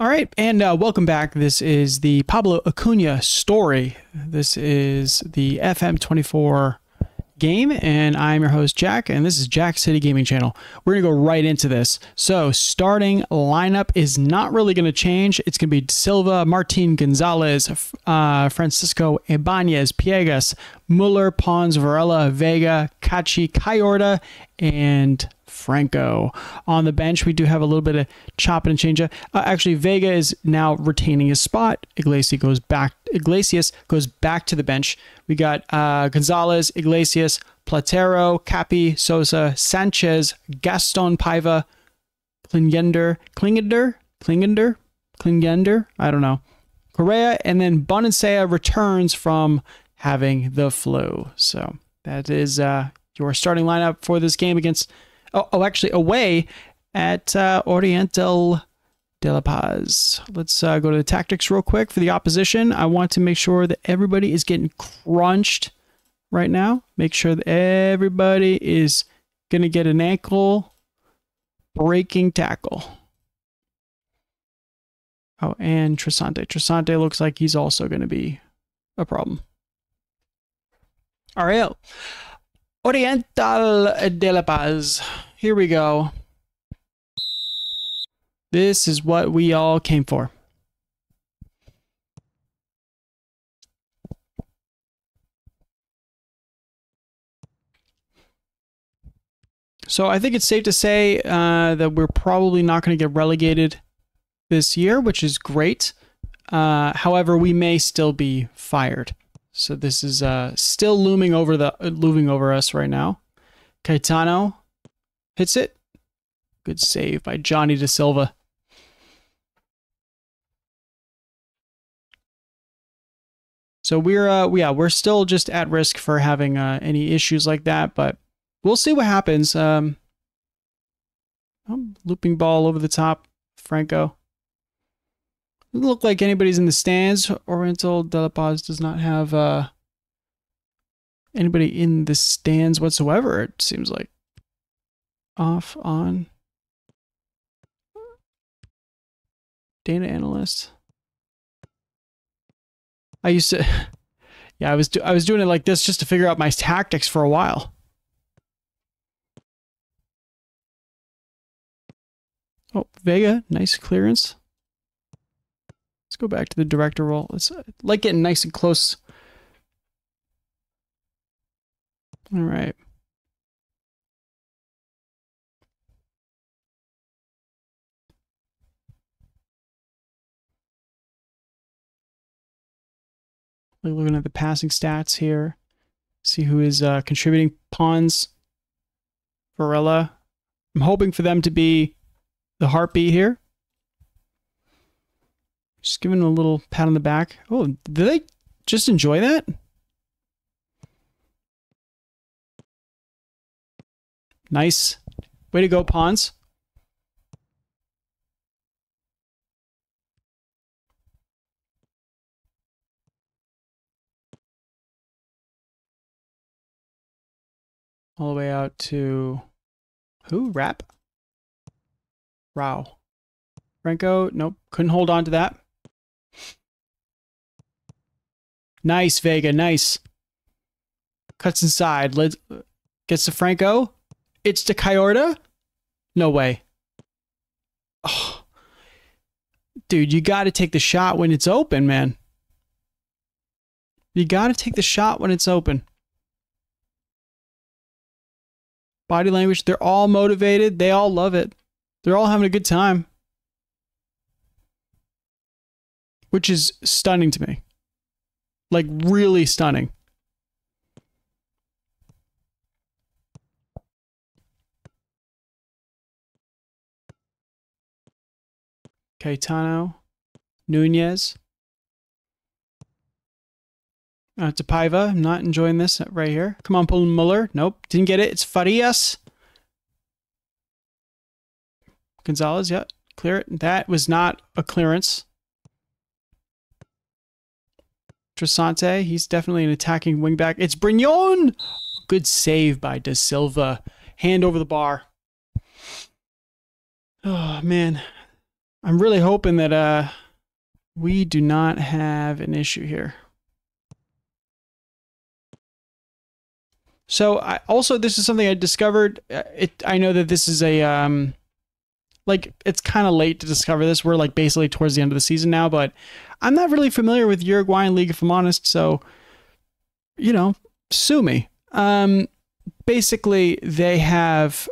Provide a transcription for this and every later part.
All right, and uh, welcome back. This is the Pablo Acuna story. This is the FM24 game, and I'm your host, Jack, and this is Jack City Gaming Channel. We're going to go right into this. So, starting lineup is not really going to change. It's going to be Silva, Martin Gonzalez, uh, Francisco Ibanez, Piegas, Muller, Pons, Varela, Vega, Cachi, Cayorta, and Franco. On the bench, we do have a little bit of chopping and change. Uh, actually, Vega is now retaining his spot. Iglesias goes back. Iglesias goes back to the bench. We got uh, Gonzalez, Iglesias, Platero, Capi, Sosa, Sanchez, Gaston Paiva, Klingender, Klingender, Klingender, Klingender. I don't know. Correa, and then Bonansea returns from having the flu. So that is uh, your starting lineup for this game against oh, oh actually away at uh, Oriental de la Paz. Let's uh, go to the tactics real quick for the opposition. I want to make sure that everybody is getting crunched right now. Make sure that everybody is going to get an ankle breaking tackle. Oh, and Trisante. Trisante looks like he's also going to be a problem. Right. Oriental de la Paz. Here we go. This is what we all came for. So I think it's safe to say uh, that we're probably not going to get relegated this year, which is great. Uh, however, we may still be fired. So this is uh, still looming over the looming over us right now. Caetano hits it. Good save by Johnny De Silva. So we're uh yeah, we're still just at risk for having uh, any issues like that, but we'll see what happens. Um oh, looping ball over the top, Franco. Doesn't look like anybody's in the stands. Oriental de la Paz does not have uh, anybody in the stands whatsoever, it seems like. Off, on. Data analyst. I used to, yeah, I was I was doing it like this just to figure out my tactics for a while. Oh, Vega, nice clearance. Go back to the director role. It's like getting nice and close. All right. looking at the passing stats here. See who is uh, contributing. Pons, Varela. I'm hoping for them to be the heartbeat here. Just giving them a little pat on the back. Oh, did they just enjoy that? Nice. Way to go, Pons. All the way out to who? Rap? Rao. Franco, nope, couldn't hold on to that. Nice, Vega, nice. Cuts inside, Let's, gets to Franco. It's to Cayorta? No way. Oh. Dude, you got to take the shot when it's open, man. You got to take the shot when it's open. body language. They're all motivated. They all love it. They're all having a good time. Which is stunning to me. Like, really stunning. Caetano, Nunez. Uh, Paiva, I'm not enjoying this right here. Come on, pull Muller. Nope, didn't get it. It's Farias. Gonzalez, yeah, clear it. That was not a clearance. Trisante, he's definitely an attacking wingback. It's Brignon! Good save by De Silva. Hand over the bar. Oh, man. I'm really hoping that uh we do not have an issue here. So I also this is something I discovered. Uh, it I know that this is a um like it's kind of late to discover this. We're like basically towards the end of the season now, but I'm not really familiar with Uruguayan league if I'm honest. So you know, sue me. Um, basically they have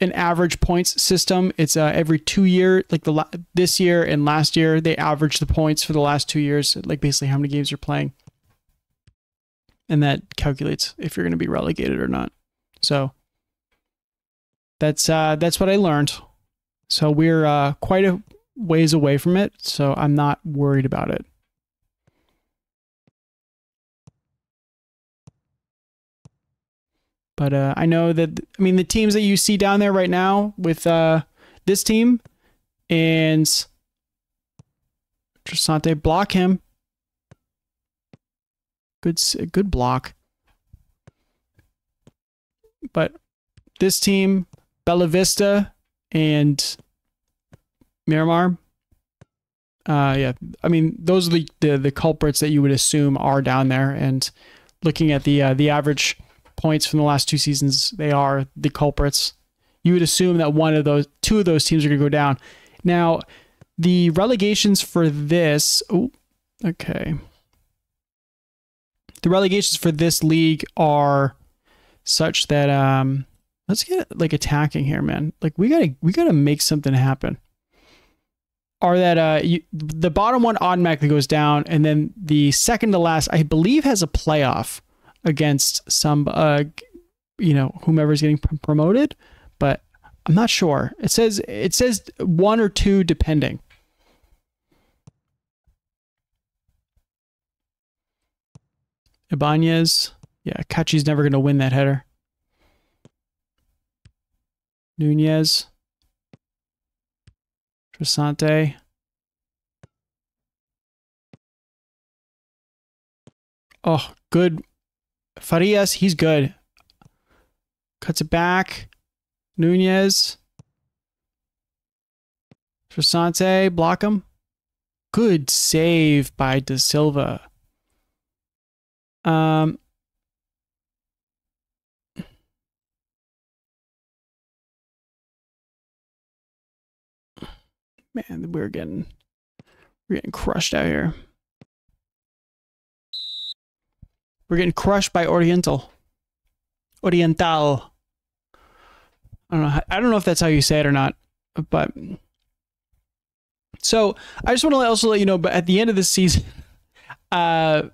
an average points system. It's uh, every two year, like the this year and last year, they average the points for the last two years, like basically how many games you're playing and that calculates if you're going to be relegated or not. So that's uh, that's what I learned. So we're uh, quite a ways away from it, so I'm not worried about it. But uh, I know that I mean the teams that you see down there right now with uh, this team and Trisante block him Good, good block. But this team, Bella Vista and Miramar, uh, yeah, I mean those are the, the, the culprits that you would assume are down there. And looking at the uh, the average points from the last two seasons, they are the culprits. You would assume that one of those, two of those teams are going to go down. Now, the relegations for this. Oh, okay the relegations for this league are such that um let's get like attacking here, man. Like we gotta we gotta make something happen. Are that uh you, the bottom one automatically goes down, and then the second to last, I believe, has a playoff against some uh you know whomever's getting promoted, but I'm not sure. It says it says one or two depending. Ibanez. Yeah, Kachi's never going to win that header. Nunez. Trisante. Oh, good. Farias, he's good. Cuts it back. Nunez. Trisante, block him. Good save by De Silva. Um, man, we're getting we're getting crushed out here. We're getting crushed by Oriental. Oriental. I don't know. I don't know if that's how you say it or not, but so I just want to also let you know. But at the end of the season, uh,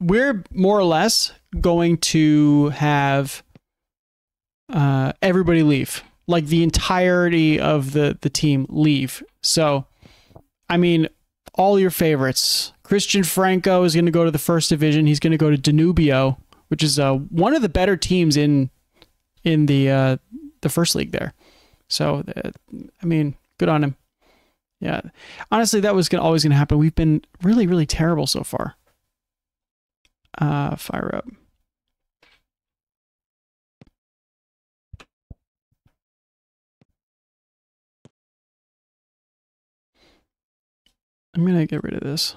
we're more or less going to have uh, everybody leave, like the entirety of the the team leave. So, I mean, all your favorites. Christian Franco is going to go to the first division. He's going to go to Danubio, which is uh, one of the better teams in in the uh, the first league there. So, uh, I mean, good on him. Yeah, honestly, that was gonna, always going to happen. We've been really, really terrible so far uh, fire up. I'm going to get rid of this.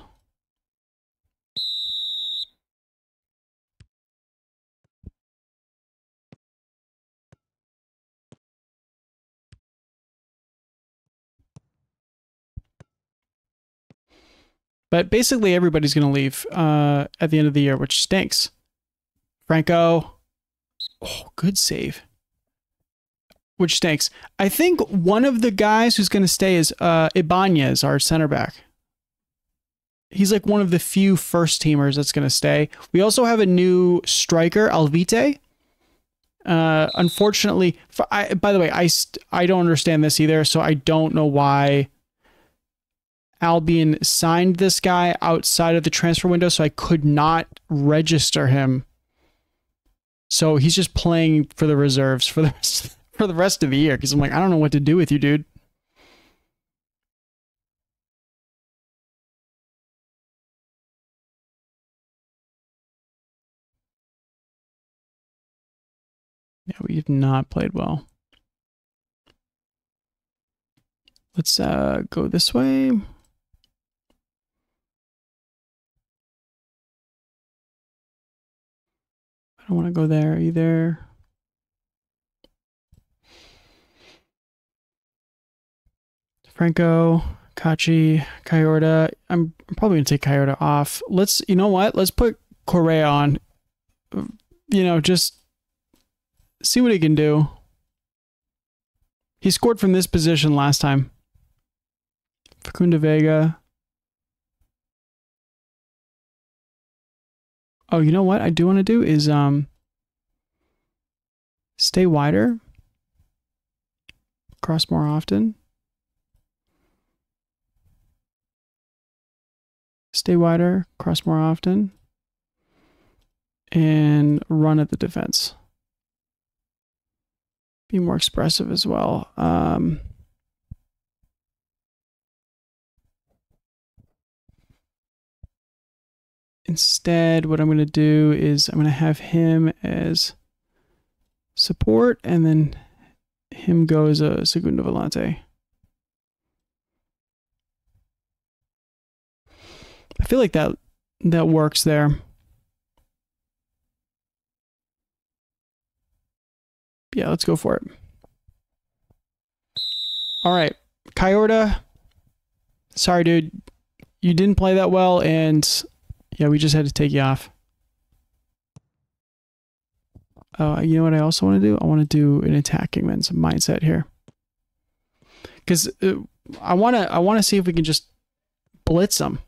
But basically, everybody's going to leave uh, at the end of the year, which stinks. Franco, oh, good save. Which stinks. I think one of the guys who's going to stay is uh, Ibanez, our center back. He's like one of the few first teamers that's going to stay. We also have a new striker, Alvite. Uh, unfortunately, for, I, by the way, I, I don't understand this either, so I don't know why Albion signed this guy outside of the transfer window, so I could not register him. So he's just playing for the reserves for the rest, for the rest of the year because I'm like, I don't know what to do with you, dude. Yeah, we've not played well. Let's uh, go this way. I don't want to go there either. Franco, Kachi, Kyorda. I'm, I'm probably going to take Kyorda off. Let's, you know what? Let's put Correa on. You know, just see what he can do. He scored from this position last time. Facundo Vega. Oh, you know what I do want to do is um stay wider. Cross more often. Stay wider, cross more often. And run at the defense. Be more expressive as well. Um Instead, what I'm going to do is I'm going to have him as support and then him go as a Segundo Volante. I feel like that that works there. Yeah, let's go for it. All right, Kyorda. Sorry, dude. You didn't play that well, and yeah, we just had to take you off. Uh, you know what I also want to do? I want to do an attacking mindset here. Because uh, I want to I want to see if we can just blitz them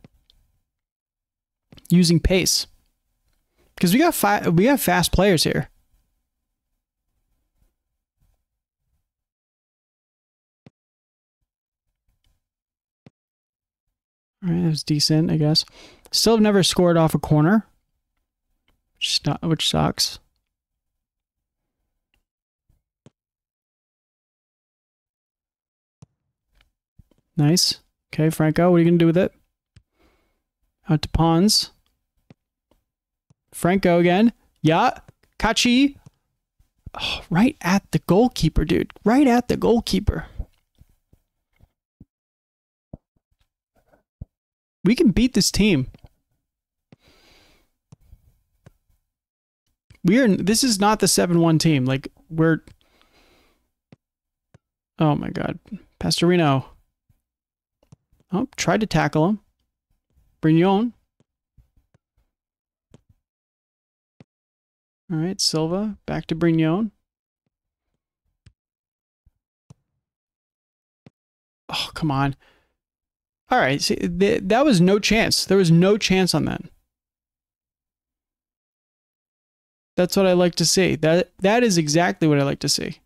using pace. Because we got fi- we got fast players here. Right, that was decent, I guess. Still have never scored off a corner, which, not, which sucks. Nice. Okay, Franco, what are you going to do with it? Out to Pons. Franco again. Yeah. Kachi. Oh, right at the goalkeeper, dude. Right at the goalkeeper. We can beat this team. We are this is not the 7-1 team. Like we're Oh my god. Pastorino. Oh, tried to tackle him. Brignon. All right, Silva back to Brignon. Oh, come on. All right, see, th that was no chance. There was no chance on that. That's what I like to see. That that is exactly what I like to see.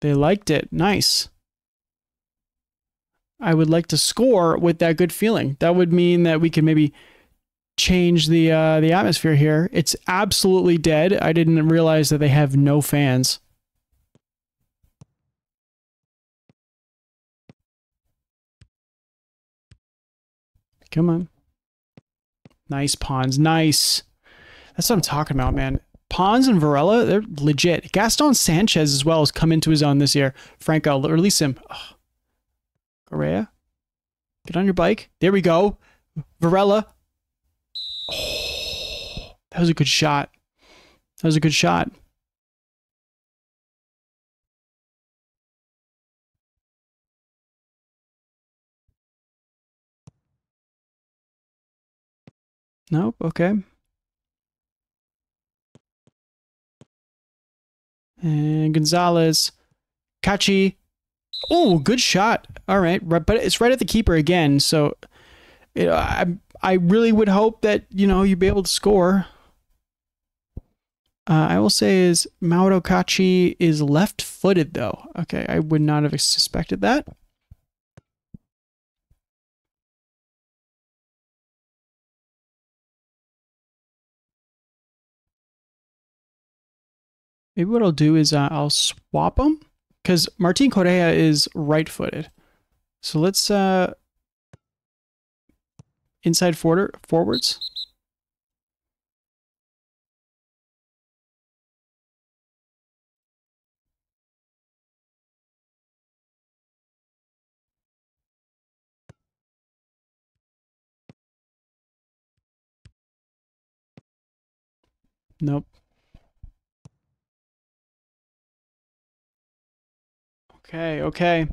They liked it. Nice. I would like to score with that good feeling. That would mean that we could maybe change the uh, the atmosphere here. It's absolutely dead. I didn't realize that they have no fans. Come on. Nice Pons. Nice. That's what I'm talking about, man. Pons and Varela, they're legit. Gaston Sanchez as well has come into his own this year. Franco, release him. Correa, get on your bike. There we go. Varela. Oh, that was a good shot. That was a good shot. Nope. Okay. And Gonzalez, Kachi. Oh, good shot. All right, but it's right at the keeper again. So, know, I I really would hope that you know you'd be able to score. Uh, I will say is Mauro Kachi is left-footed though. Okay, I would not have suspected that. Maybe what I'll do is uh, I'll swap them because Martin Correa is right-footed. So let's uh, inside forward forwards. Nope. Okay, okay.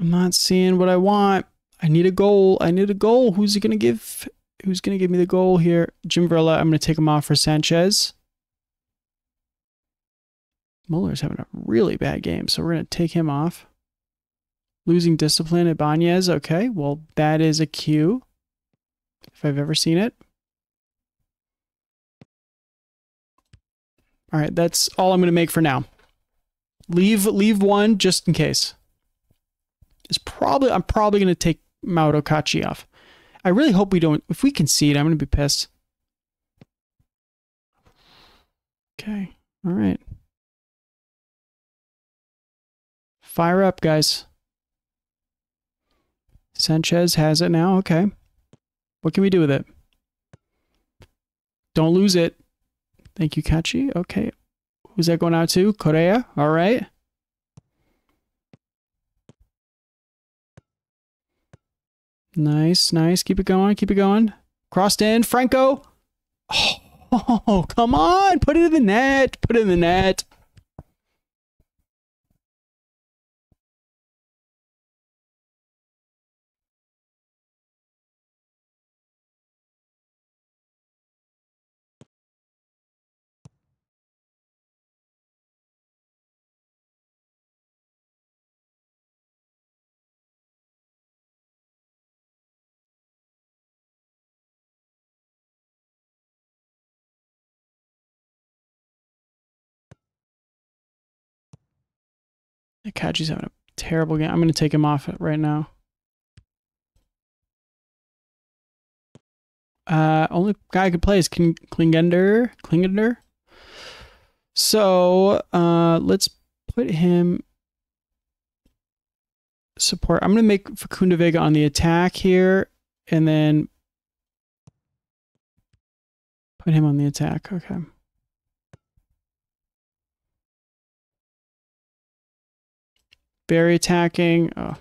I'm not seeing what I want. I need a goal. I need a goal. Who's it gonna give? Who's gonna give me the goal here? Jim Vrilla. I'm gonna take him off for Sanchez. Muller's having a really bad game, so we're gonna take him off. Losing discipline Ibanez. Okay, well that is a cue. If I've ever seen it. All right, that's all I'm going to make for now. Leave leave one just in case. It's probably I'm probably going to take Mauro Kachi off. I really hope we don't. If we concede, I'm going to be pissed. Okay. All right. Fire up, guys. Sanchez has it now. Okay. What can we do with it? Don't lose it. Thank you, Kachi. Okay. Who's that going out to? Correa. All right. Nice, nice. Keep it going. Keep it going. Crossed in. Franco. Oh, come on. Put it in the net. Put it in the net. Kachi's having a terrible game. I'm going to take him off right now. Uh, only guy I could play is Klingender. Klingender. So uh, let's put him support. I'm going to make Facundo Vega on the attack here, and then put him on the attack. Okay. Very attacking. Oh.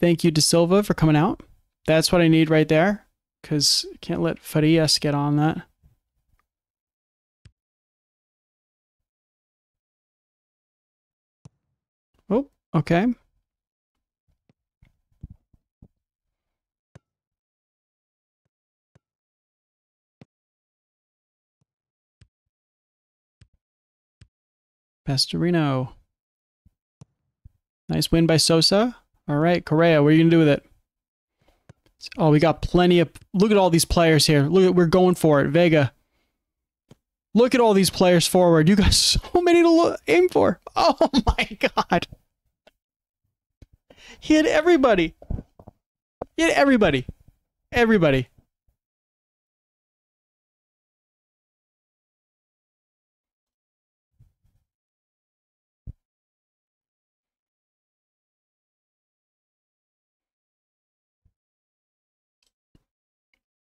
Thank you to Silva for coming out. That's what I need right there. Because I can't let Farias get on that. Oh, okay. Pastorino. Nice win by Sosa. All right, Correa, what are you going to do with it? Oh, we got plenty of... Look at all these players here. Look. We're going for it. Vega. Look at all these players forward. You got so many to look, aim for. Oh, my God. He had everybody. He had everybody. Everybody.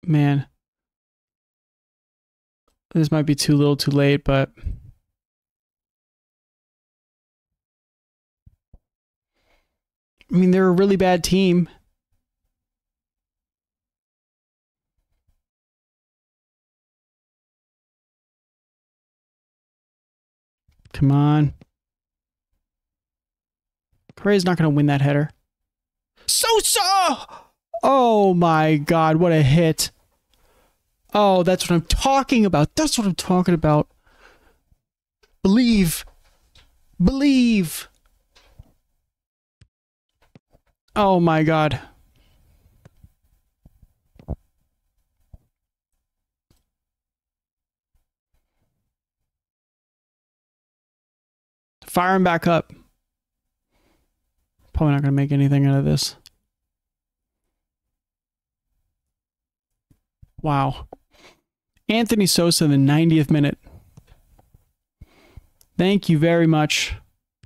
Man, this might be too little too late, but I mean, they're a really bad team. Come on. Correa's not going to win that header. Sosa! Oh my god, what a hit. Oh, that's what I'm talking about. That's what I'm talking about. Believe. Believe. Oh my god. Fire him back up. Probably not going to make anything out of this. Wow. Anthony Sosa in the 90th minute. Thank you very much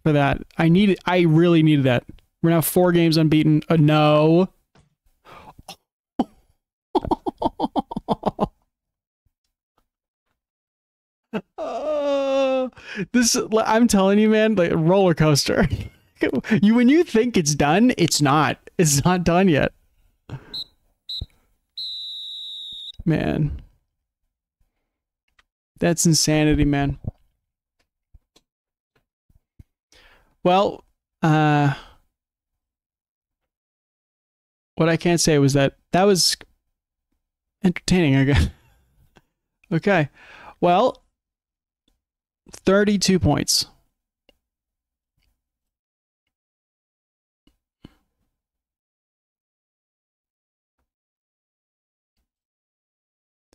for that. I needed I really needed that. We're now four games unbeaten. Uh, no. this I'm telling you, man, like roller coaster. you when you think it's done, it's not. It's not done yet. Man. That's insanity, man. Well, uh what I can't say was that that was entertaining, I guess. okay. Well, 32 points.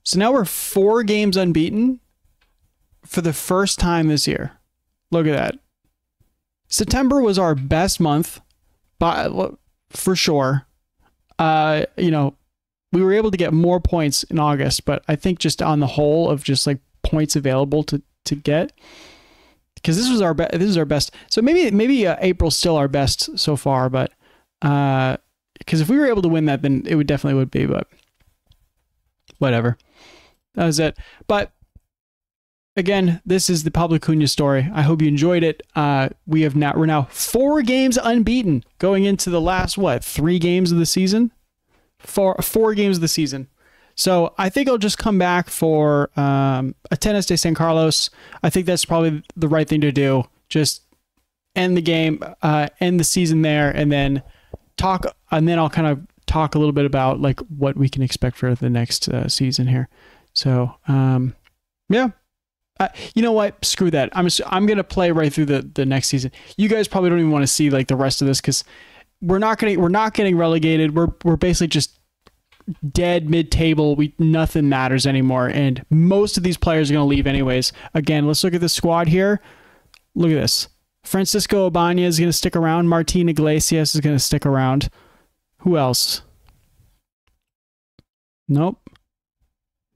So now we're four games unbeaten for the first time this year. Look at that. September was our best month, by for sure. Uh, you know, we were able to get more points in August, but I think just on the whole of just like points available to to get, because this was our be- this is our best. So maybe maybe uh, April's still our best so far, but uh, because if we were able to win that, then it would definitely would be. But whatever. That was it. But again, this is the Pablo Acuna story. I hope you enjoyed it. Uh, we have now we're now four games unbeaten going into the last what three games of the season, four four games of the season. So I think I'll just come back for um, Atenas de San Carlos. I think that's probably the right thing to do. Just end the game, uh, end the season there, and then talk. And then I'll kind of talk a little bit about like what we can expect for the next uh, season here. So um, yeah, you know what? Screw that. I'm I'm gonna play right through the the next season. You guys probably don't even want to see like the rest of this because we're not gonna we're not getting relegated. We're we're basically just dead mid table. We nothing matters anymore, and most of these players are gonna leave anyways. Again, let's look at the squad here. Look at this. Francisco Ibanez is gonna stick around. Martin Iglesias is gonna stick around. Who else? Nope.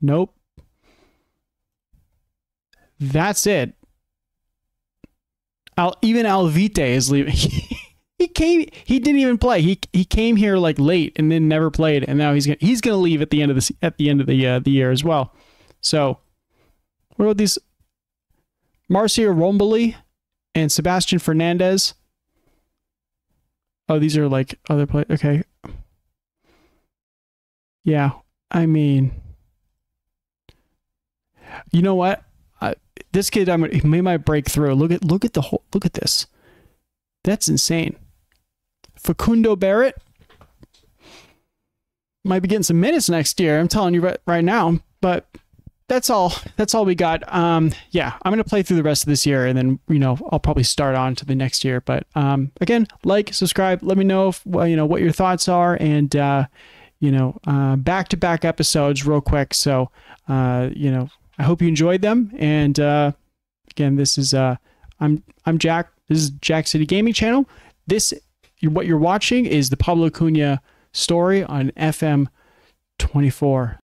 Nope. That's it. Al, even Alvite is leaving. he came. He didn't even play. He he came here like late and then never played, and now he's gonna he's gonna leave at the end of the at the end of the uh, the year as well. So, what about these? Marcio Romboli and Sebastian Fernandez. Oh, these are like other players. Okay. Yeah, I mean, you know what? This kid, I'm he made my breakthrough. Look at look at the whole look at this. That's insane. Facundo Barrett might be getting some minutes next year. I'm telling you right, right now. But that's all. That's all we got. Um, yeah, I'm gonna play through the rest of this year, and then you know I'll probably start on to the next year. But um, again, like, subscribe. Let me know if you know what your thoughts are, and uh, you know back to back episodes real quick. So uh, you know I hope you enjoyed them. And uh, again, this is uh, I'm I'm Jack. This is Jack City Gaming Channel. This what you're watching is the Pablo Cunha story on FM 24.